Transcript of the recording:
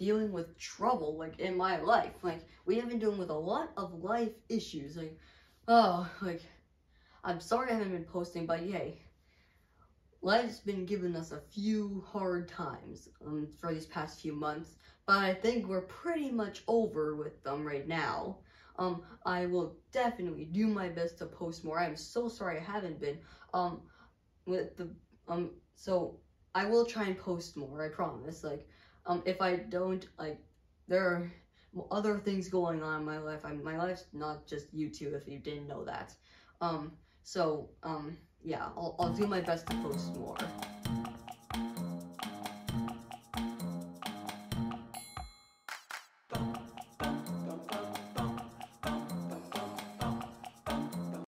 dealing with trouble, like, in my life. Like, we have been dealing with a lot of life issues. Like, oh, like, I'm sorry I haven't been posting, but yay. Life's been giving us a few hard times um, for these past few months, but I think we're pretty much over with them right now. Um, I will definitely do my best to post more. I'm so sorry I haven't been. Um, with the um, so I will try and post more. I promise. Like, um, if I don't, like, there are other things going on in my life. I, my life's not just YouTube. If you didn't know that. Um, so um, yeah, I'll I'll do my best to post more.